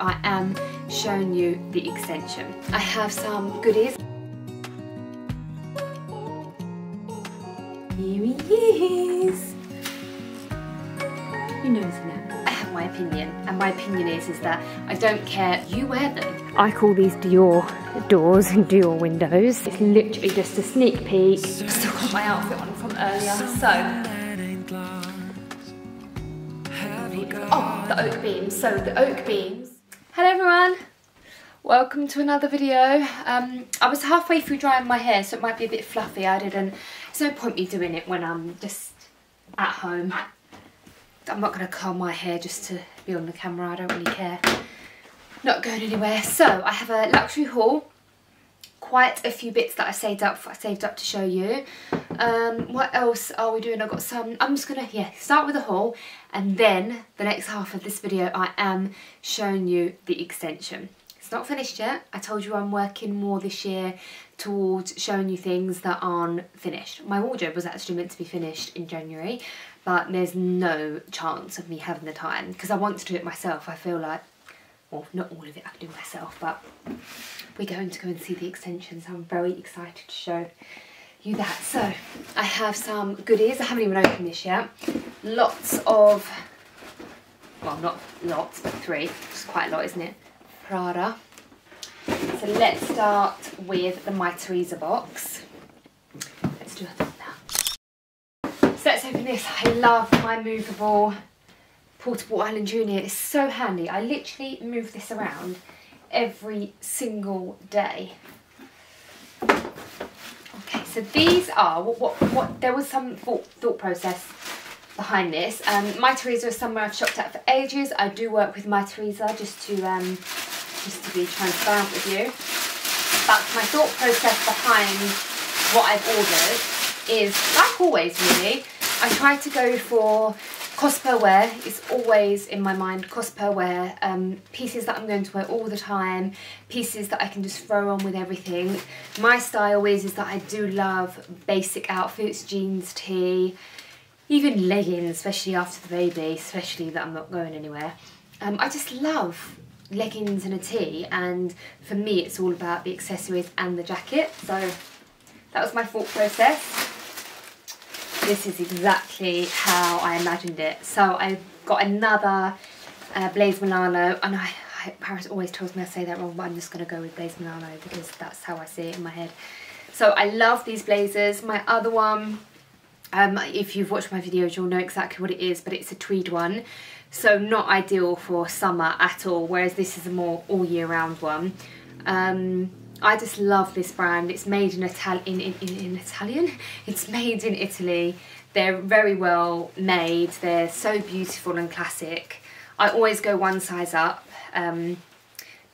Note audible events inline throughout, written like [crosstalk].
I am showing you the extension. I have some goodies. Here he is. You know, isn't? I have my opinion, and my opinion is is that I don't care. You wear them. I call these Dior doors and Dior windows. It's literally just a sneak peek. i Still got my outfit on from earlier, so. The oak beams. So the oak beams. Hello everyone. Welcome to another video. Um, I was halfway through drying my hair, so it might be a bit fluffy. I didn't. There's no point me doing it when I'm just at home. I'm not going to curl my hair just to be on the camera, I don't really care. Not going anywhere. So I have a luxury haul. Quite a few bits that I saved up I saved up to show you. Um, what else are we doing? I've got some, I'm just to, yeah, start with the haul and then the next half of this video I am showing you the extension. It's not finished yet. I told you I'm working more this year towards showing you things that aren't finished. My wardrobe was actually meant to be finished in January but there's no chance of me having the time because I want to do it myself. I feel like, well, not all of it I can do myself, but we're going to go and see the extensions. I'm very excited to show you that. So I have some goodies. I haven't even opened this yet. Lots of, well, not lots, but three. It's quite a lot, isn't it? Prada. So let's start with the Mytheresa box. Let's do a so let's open this. I love my movable portable Island Junior. It's so handy. I literally move this around every single day. So these are what what, what there was some thought, thought process behind this. Um, Mytheresa is somewhere I've shopped at for ages. I do work with Mytheresa just to um, just to be transparent with you. But my thought process behind what I've ordered is like always really I try to go for cost per wear is always in my mind cost per wear. Um, pieces that I'm going to wear all the time pieces that I can just throw on with everything. My style is is that I do love basic outfits jeans tee even leggings especially after the baby especially that I'm not going anywhere. Um, I just love leggings and a tee and for me it's all about the accessories and the jacket. So that was my thought process this is exactly how I imagined it. So I've got another uh, Blazé Milano, and I, I, Paris always tells me I say that wrong, but I'm just going to go with Blazé Milano because that's how I see it in my head. So I love these blazers. My other one, um, if you've watched my videos, you'll know exactly what it is, but it's a tweed one. So not ideal for summer at all, whereas this is a more all year round one. Um, I just love this brand. It's made in, in, in, in Italian. It's made in Italy. They're very well made. They're so beautiful and classic. I always go one size up um,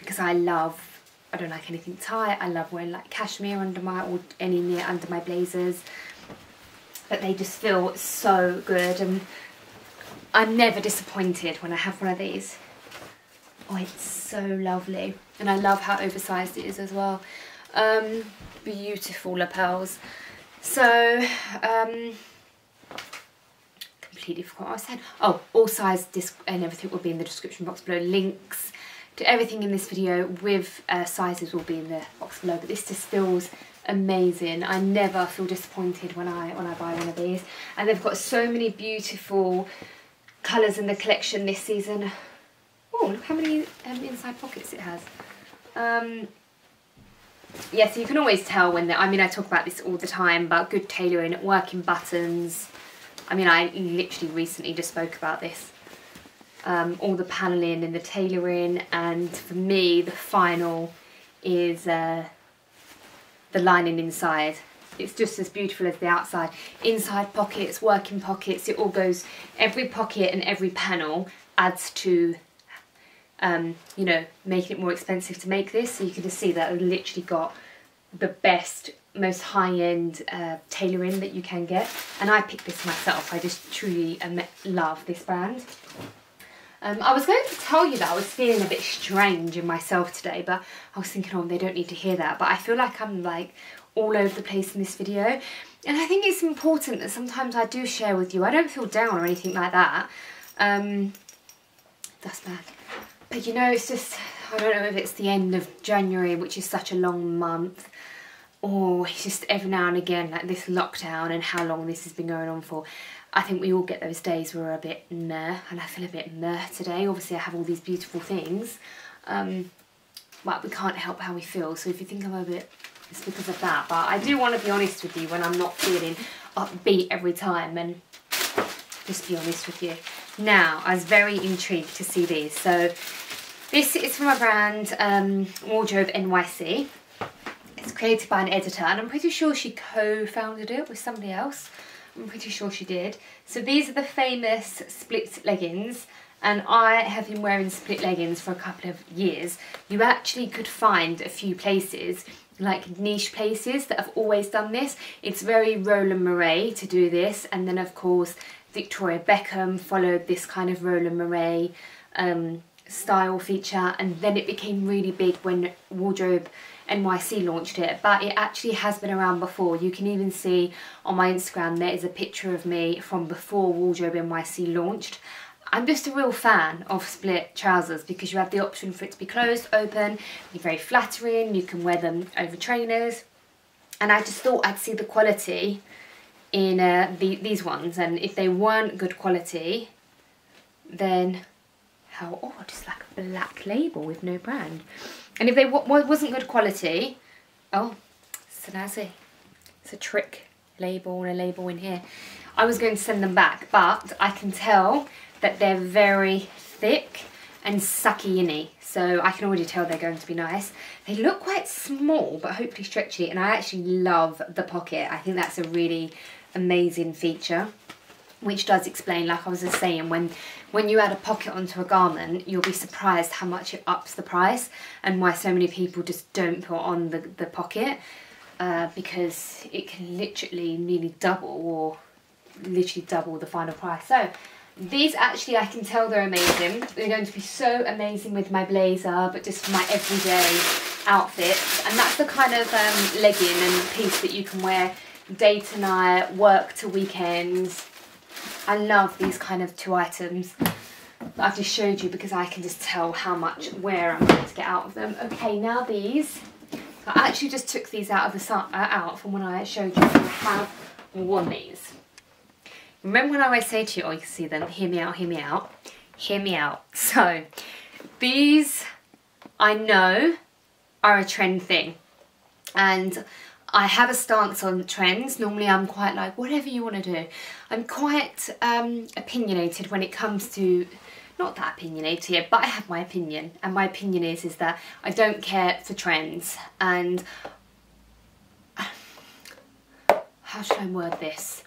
because I love, I don't like anything tight. I love wearing like cashmere under my, or any near under my blazers. But they just feel so good and I'm never disappointed when I have one of these. Oh, it's so lovely. And I love how oversized it is as well. Um, beautiful lapels. So, um, completely forgot what I said. Oh, all size disc and everything will be in the description box below. Links to everything in this video with uh, sizes will be in the box below. But this just feels amazing. I never feel disappointed when I when I buy one of these. And they've got so many beautiful colours in the collection this season. Oh, look how many um, inside pockets it has. Um, yeah, so you can always tell when, they're, I mean, I talk about this all the time, but good tailoring, working buttons. I mean, I literally recently just spoke about this. Um, all the panelling and the tailoring, and for me, the final is uh, the lining inside. It's just as beautiful as the outside. Inside pockets, working pockets, it all goes, every pocket and every panel adds to um, you know, making it more expensive to make this. So you can just see that I've literally got the best, most high-end uh, tailoring that you can get. And I picked this myself. I just truly um, love this brand. Um, I was going to tell you that I was feeling a bit strange in myself today, but I was thinking, oh, they don't need to hear that. But I feel like I'm like all over the place in this video. And I think it's important that sometimes I do share with you. I don't feel down or anything like that. Um, that's bad. But you know, it's just, I don't know if it's the end of January, which is such a long month, or it's just every now and again, like this lockdown and how long this has been going on for. I think we all get those days where we're a bit meh, and I feel a bit meh today. Obviously, I have all these beautiful things, um, but we can't help how we feel. So if you think I'm a bit, it's because of that. But I do want to be honest with you when I'm not feeling upbeat every time, and just be honest with you. Now, I was very intrigued to see these. So this is from a brand, um, Wardrobe NYC. It's created by an editor, and I'm pretty sure she co-founded it with somebody else. I'm pretty sure she did. So these are the famous split leggings and I have been wearing split leggings for a couple of years. You actually could find a few places like niche places that have always done this. It's very Roland Mouret to do this and then of course Victoria Beckham followed this kind of Roland Mouret um, style feature and then it became really big when Wardrobe NYC launched it, but it actually has been around before. You can even see on my Instagram there is a picture of me from before Wardrobe NYC launched. I'm just a real fan of split trousers because you have the option for it to be closed, open, be very flattering, you can wear them over trainers. And I just thought I'd see the quality in uh, the, these ones and if they weren't good quality then how odd, it's like a black label with no brand. And if they wasn't good quality, oh, snazzy. It's a trick label and a label in here. I was going to send them back, but I can tell that they're very thick and sucky inny. So I can already tell they're going to be nice. They look quite small, but hopefully stretchy. And I actually love the pocket. I think that's a really amazing feature which does explain, like I was just saying, when when you add a pocket onto a garment, you'll be surprised how much it ups the price and why so many people just don't put on the, the pocket uh, because it can literally nearly double or literally double the final price. So these actually, I can tell they're amazing. They're going to be so amazing with my blazer, but just for my everyday outfits. And that's the kind of um, legging and piece that you can wear day to night, work to weekends, I love these kind of two items that I've just showed you because I can just tell how much wear I'm going to get out of them. Okay, now these, I actually just took these out of the uh, out from when I showed you. I have worn these. Remember when I always say to you, oh you can see them, hear me out, hear me out, hear me out. [laughs] So, these I know are a trend thing and I have a stance on trends. Normally I'm quite like, whatever you want to do. I'm quite um, opinionated when it comes to, not that opinionated, but I have my opinion. And my opinion is, is that I don't care for trends. And how should I word this?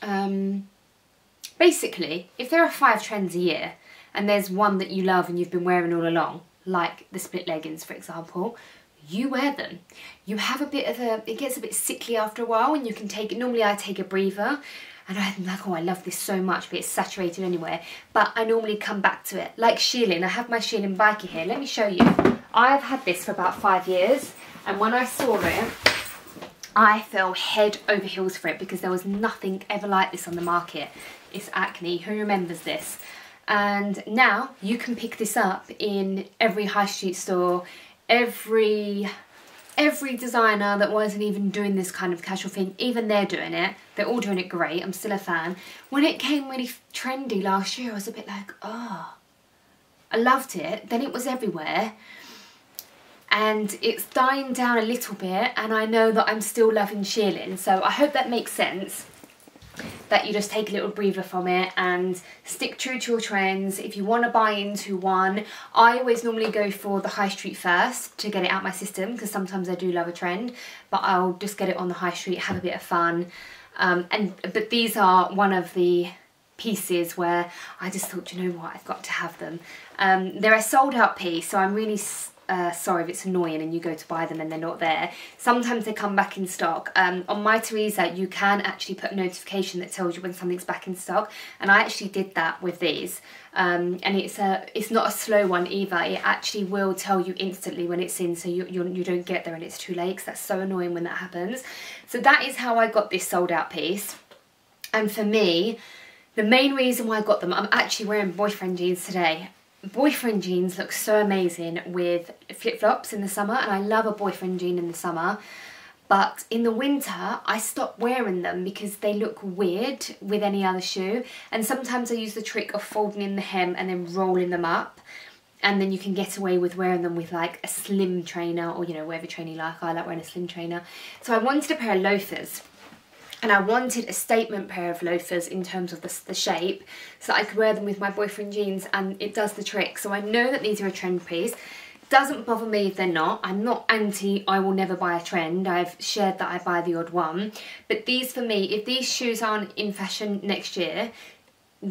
Um, basically, if there are five trends a year and there's one that you love and you've been wearing all along, like the split leggings for example, you wear them. You have a bit of a, it gets a bit sickly after a while and you can take, it, normally I take a breather and I'm like, oh, I love this so much, but it's saturated anyway. But I normally come back to it. Like Shearling, I have my Shearling bikie here. Let me show you. I've had this for about five years and when I saw it, I fell head over heels for it because there was nothing ever like this on the market. It's Acne, who remembers this? And now you can pick this up in every high street store, every every designer that wasn't even doing this kind of casual thing, even they're doing it. They're all doing it great. I'm still a fan. When it came really trendy last year, I was a bit like, oh, I loved it. Then it was everywhere. And it's dying down a little bit, and I know that I'm still loving Shearling. So I hope that makes sense that you just take a little breather from it and stick true to your trends. If you want to buy into one, I always normally go for the high street first to get it out my system because sometimes I do love a trend, but I'll just get it on the high street, have a bit of fun. Um, and But these are one of the pieces where I just thought, you know what, I've got to have them. Um, they're a sold out piece, so I'm really uh, sorry if it's annoying and you go to buy them and they're not there. Sometimes they come back in stock. Um, on Mytheresa, you can actually put a notification that tells you when something's back in stock, and I actually did that with these. Um, and it's a it's not a slow one either. It actually will tell you instantly when it's in, so you you, you don't get there and it's too late. Cause that's so annoying when that happens. So that is how I got this sold out piece. And for me, The main reason why I got them, I'm actually wearing boyfriend jeans today. Boyfriend jeans look so amazing with flip-flops in the summer and I love a boyfriend jean in the summer. But in the winter, I stop wearing them because they look weird with any other shoe. And sometimes I use the trick of folding in the hem and then rolling them up. And then you can get away with wearing them with like a slim trainer or, you know, whatever trainer you like. I like wearing a slim trainer. So I wanted a pair of loafers and I wanted a statement pair of loafers in terms of the, the shape so I could wear them with my boyfriend jeans and it does the trick. So I know that these are a trend piece. Doesn't bother me if they're not. I'm not anti I will never buy a trend. I've shared that I buy the odd one. But these for me, if these shoes aren't in fashion next year,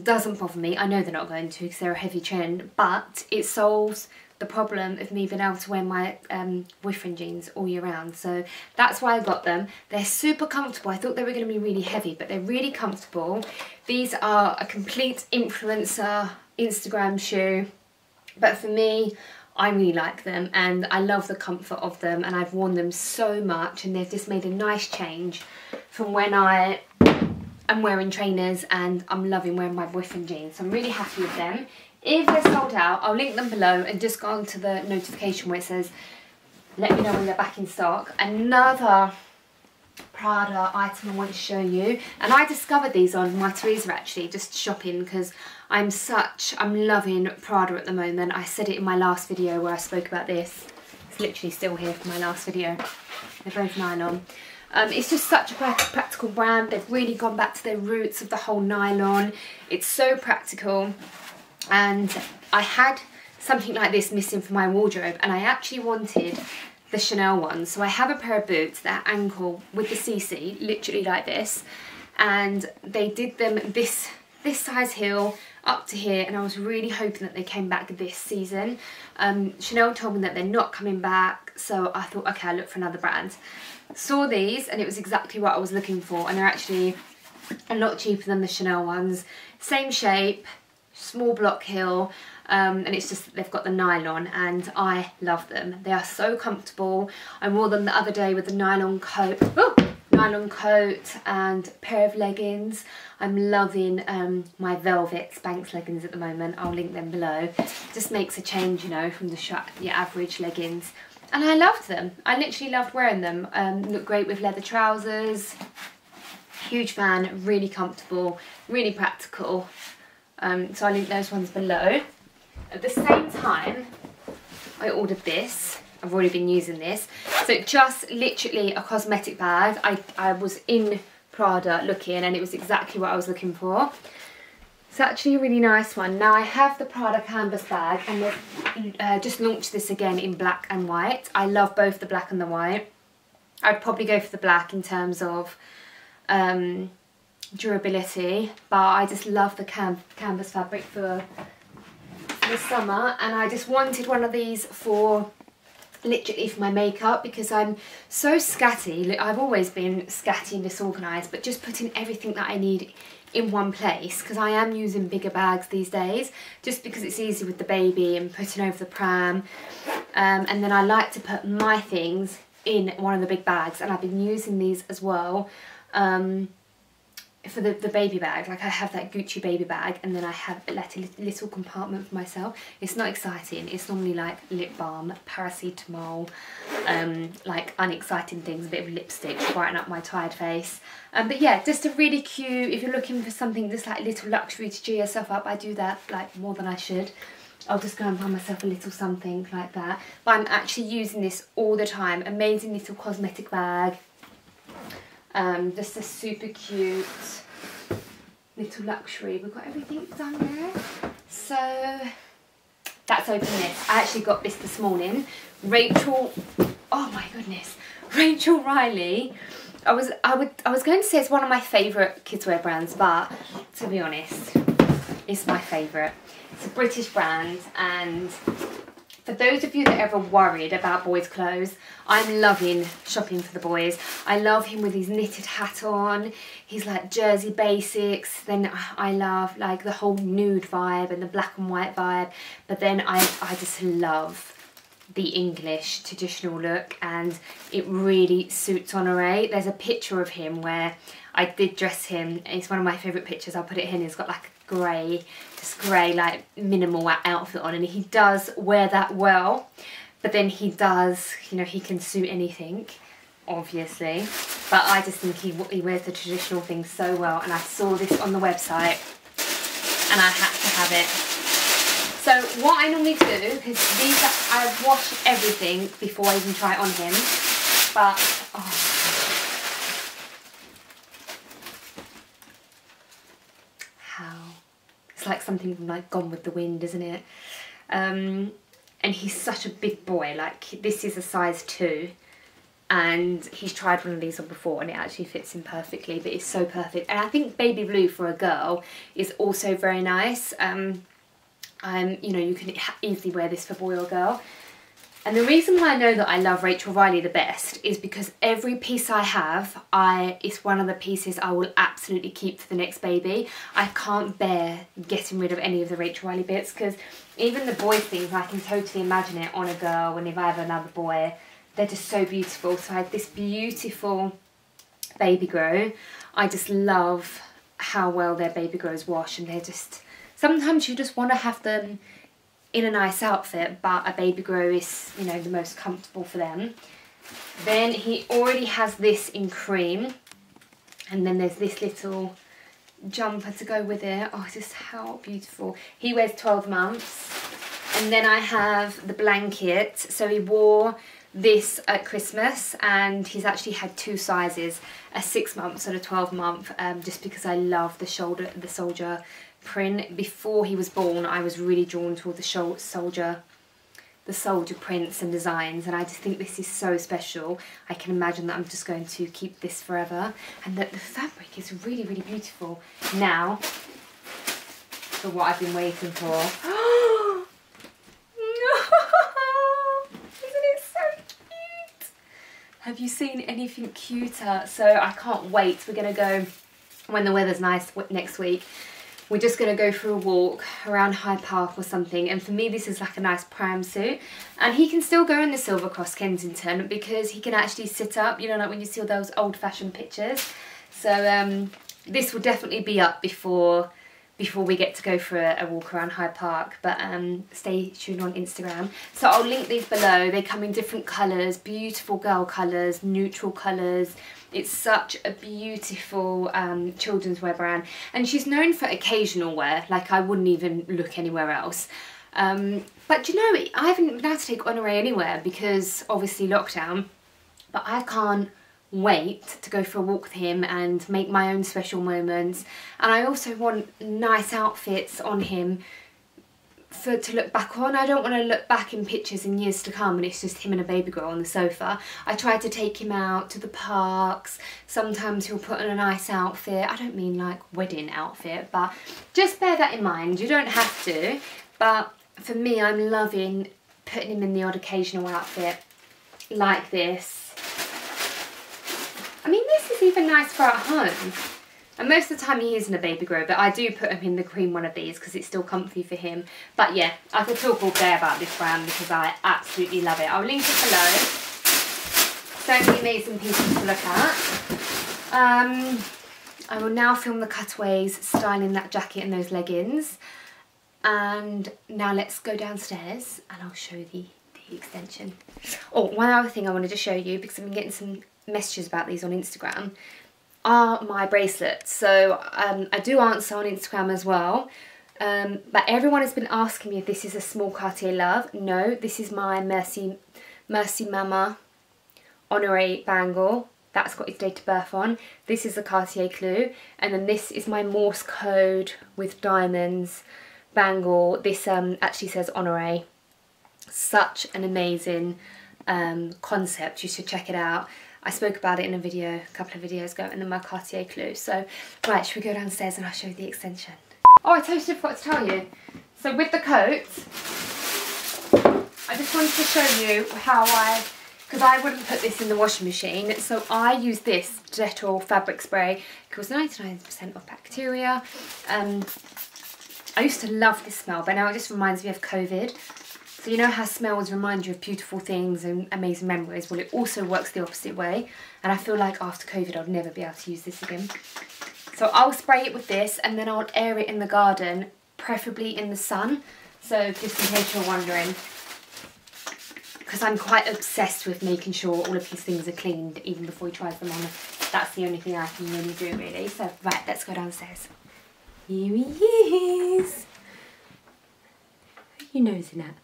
doesn't bother me. I know they're not going to because they're a heavy trend, but it solves the problem of me being able to wear my um, boyfriend jeans all year round. So that's why I got them. They're super comfortable. I thought they were going to be really heavy, but they're really comfortable. These are a complete influencer Instagram shoe. But for me, I really like them and I love the comfort of them and I've worn them so much and they've just made a nice change from when I am wearing trainers and I'm loving wearing my boyfriend jeans. So I'm really happy with them. If they're sold out, I'll link them below and just go on to the notification where it says, let me know when they're back in stock. Another Prada item I want to show you. And I discovered these on Mytheresa actually, just shopping because I'm such, I'm loving Prada at the moment. I said it in my last video where I spoke about this. It's literally still here from my last video. They're both nylon. Um, it's just such a practical brand. They've really gone back to their roots of the whole nylon. It's so practical and I had something like this missing from my wardrobe and I actually wanted the Chanel ones. So I have a pair of boots that ankle with the CC, literally like this, and they did them this this size heel up to here and I was really hoping that they came back this season. Um, Chanel told me that they're not coming back so I thought okay I'll look for another brand. Saw these and it was exactly what I was looking for and they're actually a lot cheaper than the Chanel ones. Same shape, small block heel um, and it's just they've got the nylon and I love them. They are so comfortable. I wore them the other day with the nylon coat, oh, nylon coat and pair of leggings. I'm loving um, my velvet Spanx leggings at the moment. I'll link them below. Just makes a change, you know, from the your average leggings. And I loved them. I literally loved wearing them. Um, look great with leather trousers. Huge fan, really comfortable, really practical. Um, so I'll link those ones below. At the same time, I ordered this. I've already been using this. So just literally a cosmetic bag. I, I was in Prada looking and it was exactly what I was looking for. It's actually a really nice one. Now I have the Prada canvas bag and they've uh, just launched this again in black and white. I love both the black and the white. I'd probably go for the black in terms of um, durability but I just love the canvas fabric for, for the summer and I just wanted one of these for literally for my makeup because I'm so scatty. I've always been scatty and disorganised but just putting everything that I need in one place because I am using bigger bags these days just because it's easy with the baby and putting over the pram um, and then I like to put my things in one of the big bags and I've been using these as well um, for the, the baby bag, like I have that Gucci baby bag and then I have like a little compartment for myself. It's not exciting, it's normally like lip balm, paracetamol, um, like unexciting things, a bit of lipstick to brighten up my tired face. Um, but yeah, just a really cute, if you're looking for something just like little luxury to cheer yourself up, I do that like more than I should. I'll just go and buy myself a little something like that. But I'm actually using this all the time. Amazing little cosmetic bag um, just a super cute little luxury. We've got everything done there. So that's open this. I actually got this this morning. Rachel, oh my goodness, Rachel Riley. I was I would I was going to say it's one of my favourite kidswear brands, but to be honest, it's my favourite. It's a British brand and for those of you that ever worried about boys' clothes, I'm loving shopping for the boys. I love him with his knitted hat on, He's like jersey basics, then I love like the whole nude vibe and the black and white vibe, but then I, I just love the English traditional look and it really suits Honore. There's a picture of him where I did dress him. It's one of my favourite pictures. I'll put it in. He's got like a grey, this grey like minimal outfit on and he does wear that well. But then he does, you know, he can suit anything obviously. But I just think he, he wears the traditional things so well and I saw this on the website and I had to have it. So what I normally do, because these are, I wash everything before I even try it on him, but oh. how it's like something from like Gone with the Wind, isn't it? Um, and he's such a big boy. Like this is a size two, and he's tried one of these on before and it actually fits him perfectly but it's so perfect and I think baby blue for a girl is also very nice um, um, you know you can easily wear this for boy or girl and the reason why I know that I love Rachel Riley the best is because every piece I have, I it's one of the pieces I will absolutely keep for the next baby. I can't bear getting rid of any of the Rachel Riley bits because even the boy things, I can totally imagine it on a girl and if I have another boy, they're just so beautiful. So I had this beautiful baby grow. I just love how well their baby grows wash and they're just, sometimes you just want to have them in a nice outfit but a baby grow is, you know, the most comfortable for them. Then he already has this in cream and then there's this little jumper to go with it. Oh, just how beautiful. He wears 12 months. And then I have the blanket. So he wore this at Christmas and he's actually had two sizes, a six month and a 12 month, um, just because I love the shoulder, the soldier print. Before he was born, I was really drawn to the soldier, the soldier prints and designs and I just think this is so special. I can imagine that I'm just going to keep this forever and that the fabric is really, really beautiful. Now, for what I've been waiting for. [gasps] [laughs] Have you seen anything cuter? So I can't wait. We're going to go when the weather's nice next week. We're just going to go for a walk around Hyde Park or something. And for me, this is like a nice pram suit. And he can still go in the Silver Cross Kensington because he can actually sit up, you know, like when you see all those old fashioned pictures. So um, this will definitely be up before before we get to go for a, a walk around Hyde Park but um, stay tuned on Instagram so I'll link these below they come in different colours beautiful girl colours neutral colours it's such a beautiful um, children's wear brand. And she's known for occasional wear like I wouldn't even look anywhere else. Um, but you know I haven't been able to take Honore anywhere because obviously lockdown. But I can't wait to go for a walk with him and make my own special moments. And I also want nice outfits on him for to look back on. I don't want to look back in pictures in years to come and it's just him and a baby girl on the sofa. I try to take him out to the parks. Sometimes he'll put on a nice outfit. I don't mean like wedding outfit, but just bear that in mind. You don't have to, but for me, I'm loving putting him in the odd occasional outfit like this I mean, this is even nice for at home. And most of the time he is in a baby grow, but I do put him in the cream one of these because it's still comfy for him. But yeah, I could talk all day about this brand because I absolutely love it. I'll link it below. So many amazing pieces to look at. Um, I will now film the cutaways styling that jacket and those leggings. And now let's go downstairs and I'll show the, the extension. Oh, one other thing I wanted to show you because I've been getting some messages about these on Instagram are my bracelets. So um, I do answer on Instagram as well. Um, but everyone has been asking me if this is a small Cartier Love. No, this is my Merci, Merci Maman Honore bangle. That's got its date of birth on. This is a Cartier Clou. And then this is my Morse code with diamonds bangle. This um, actually says Honore. Such an amazing um, concept. You should check it out. I spoke about it in a video, a couple of videos ago, and then my Cartier Clou. So, right, should we go downstairs and I'll show you the extension. Oh, I totally forgot to tell you. So with the coat, I just wanted to show you how I, because I wouldn't put this in the washing machine, so I use this Dettol fabric spray. It kills 99% of bacteria. Um, I used to love this smell, but now it just reminds me of COVID. So you know how smells remind you of beautiful things and amazing memories? Well, it also works the opposite way. And I feel like after COVID, I'll never be able to use this again. So I'll spray it with this and then I'll air it in the garden, preferably in the sun. So just in case you're wondering, because I'm quite obsessed with making sure all of these things are cleaned even before he tries them on. That's the only thing I can really do really. So right, let's go downstairs. Here he is. you nosing at?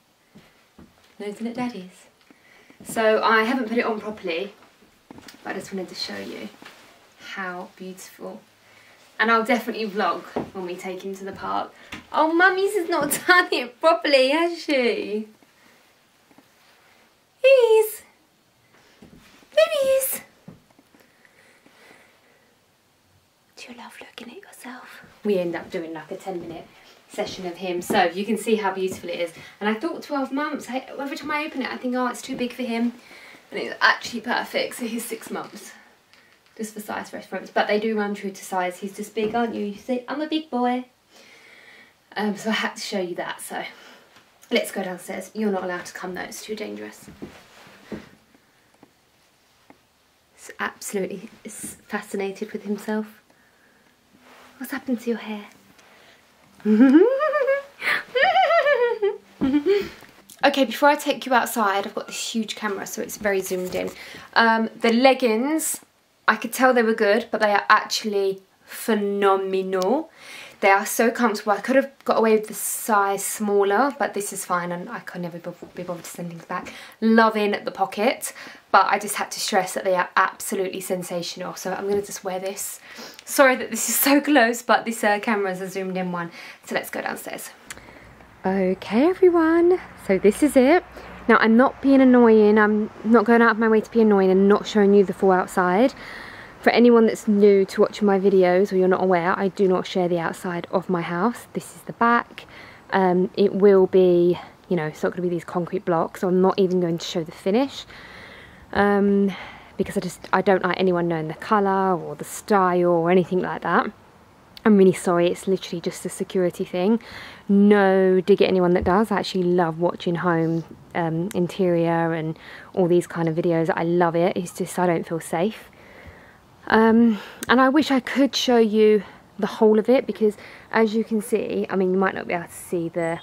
Nosing at daddy's? So I haven't put it on properly, but I just wanted to show you how beautiful. And I'll definitely vlog when we take him to the park. Oh, Mummy's has not [laughs] done it properly, has she? Please. Please. Do you love looking at yourself? We end up doing like a 10 minute session of him. So you can see how beautiful it is. And I thought 12 months every time I open it I think oh it's too big for him. And it's actually perfect. So he's six months just for size reference. But they do run true to size. He's just big aren't you? You say I'm a big boy. Um, so I had to show you that. So Let's go downstairs. You're not allowed to come though, it's too dangerous. Absolutely fascinated with himself. What's happened to your hair? [laughs] okay, before I take you outside, I've got this huge camera, so it's very zoomed in. Um, the leggings, I could tell they were good, but they are actually phenomenal. They are so comfortable. I could have got away with the size smaller, but this is fine and I could never be bothered to send things back. Loving the pocket, but I just had to stress that they are absolutely sensational. So I'm going to just wear this. Sorry that this is so [laughs] close, but this uh, camera is a zoomed in one. So let's go downstairs. Okay, everyone. So this is it. Now, I'm not being annoying. I'm not going out of my way to be annoying and not showing you the full outside. For anyone that's new to watching my videos or you're not aware, I do not share the outside of my house. This is the back. Um, it will be, you know, it's not going to be these concrete blocks. So I'm not even going to show the finish. Um, because I just, I don't like anyone knowing the colour or the style or anything like that. I'm really sorry, it's literally just a security thing. No dig at anyone that does. I actually love watching home um, interior and all these kind of videos. I love it. It's just I don't feel safe. Um, and I wish I could show you the whole of it because as you can see, I mean you might not be able to see the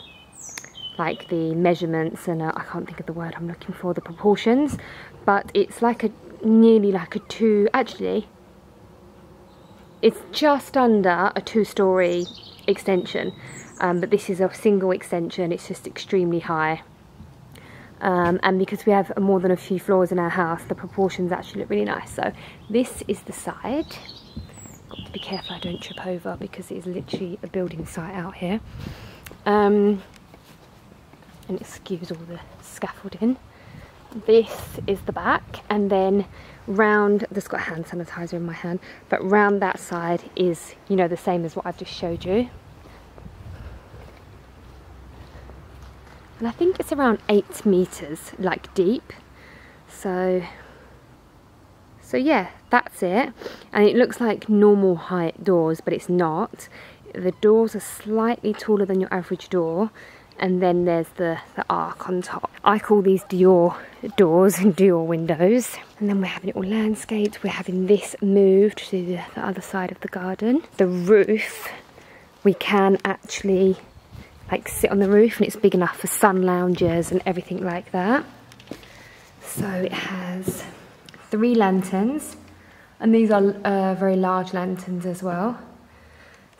like the measurements and uh, I can't think of the word I'm looking for, the proportions, but it's like a nearly like a two, actually it's just under a two-story extension um, but this is a single extension, it's just extremely high um, and because we have more than a few floors in our house the proportions actually look really nice. So this is the side. Got to be careful I don't trip over because it is literally a building site out here. Um, and excuse all the scaffolding. This is the back and then round this got hand sanitizer in my hand but round that side is you know the same as what I've just showed you and I think it's around eight meters like deep so so yeah that's it and it looks like normal height doors but it's not the doors are slightly taller than your average door and then there's the, the arc on top. I call these Dior doors and [laughs] Dior windows. And then we're having it all landscaped. We're having this moved to the, the other side of the garden. The roof, we can actually like sit on the roof and it's big enough for sun loungers and everything like that. So it has three lanterns and these are uh, very large lanterns as well.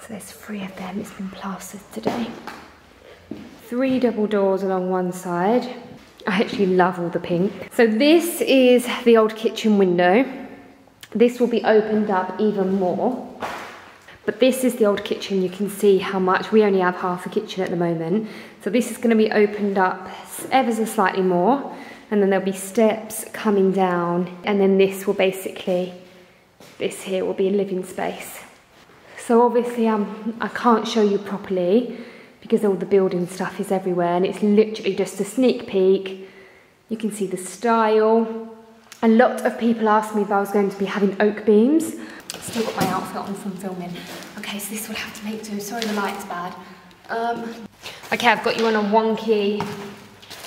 So there's three of them, it's been plastered today. Three double doors along one side. I actually love all the pink. So this is the old kitchen window. This will be opened up even more. But this is the old kitchen. You can see how much, we only have half a kitchen at the moment. So this is gonna be opened up ever so slightly more. And then there'll be steps coming down. And then this will basically, this here will be a living space. So obviously um, I can't show you properly because all the building stuff is everywhere and it's literally just a sneak peek. You can see the style. A lot of people asked me if I was going to be having oak beams. Still got my outfit on from filming. Okay, so this will have to make do. Sorry the light's bad. Um, okay, I've got you on a wonky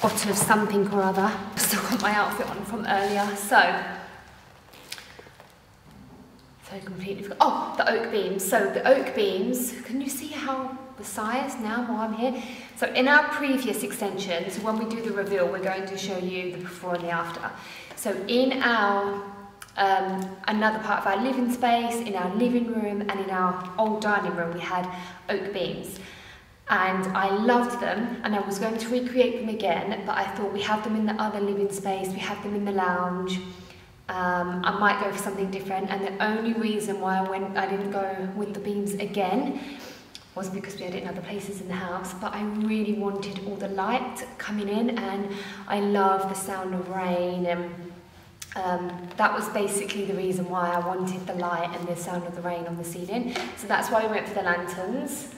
bottle of something or other. Still got my outfit on from earlier, so. So completely forgot. Oh, the oak beams. So the oak beams, can you see how the size now while I'm here? So in our previous extensions, when we do the reveal, we're going to show you the before and the after. So in our um, another part of our living space, in our living room and in our old dining room, we had oak beams. And I loved them and I was going to recreate them again, but I thought we have them in the other living space, we have them in the lounge. Um, I might go for something different and the only reason why I went I didn't go with the beams again was because we had it in other places in the house but I really wanted all the light coming in and I love the sound of rain and um, that was basically the reason why I wanted the light and the sound of the rain on the ceiling. So that's why we went for the lanterns.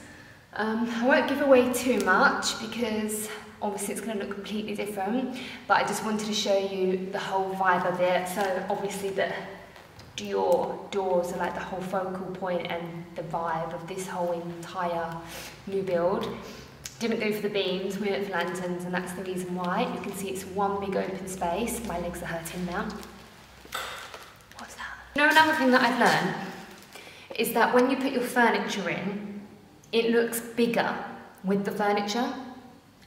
Um, I won't give away too much because obviously it's going to look completely different, but I just wanted to show you the whole vibe of it. So obviously the Dior doors are like the whole focal point and the vibe of this whole entire new build. Didn't go for the beams, we went for lanterns, and that's the reason why. You can see it's one big open space. My legs are hurting now. What's that? You know, another thing that I've learned is that when you put your furniture in, it looks bigger with the furniture.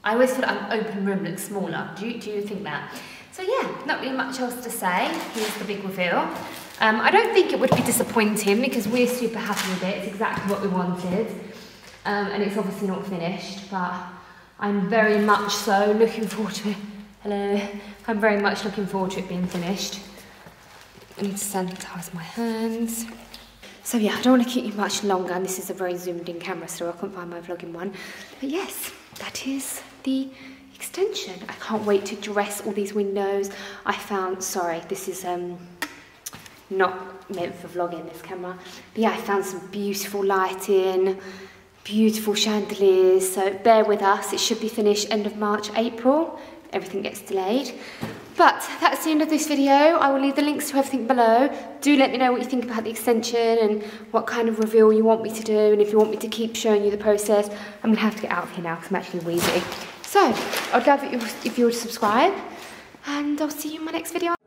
I always feel like an open room looks smaller. Do you, do you think that? So yeah, not really much else to say. Here's the big reveal. Um, I don't think it would be disappointing because we're super happy with it. It's exactly what we wanted um, and it's obviously not finished, but I'm very much so looking forward to it. Hello. I'm very much looking forward to it being finished. I need to sanitize my hands. So yeah, I don't want to keep you much longer, and this is a very zoomed in camera, so I couldn't find my vlogging one. But yes, that is the extension. I can't wait to dress all these windows. I found, sorry, this is um, not meant for vlogging, this camera. But yeah, I found some beautiful lighting, beautiful chandeliers. So bear with us. It should be finished end of March, April. Everything gets delayed. But that's the end of this video. I will leave the links to everything below. Do let me know what you think about the extension and what kind of reveal you want me to do and if you want me to keep showing you the process. I'm going to have to get out of here now because I'm actually wheezy. So, I'd love it if you would subscribe and I'll see you in my next video.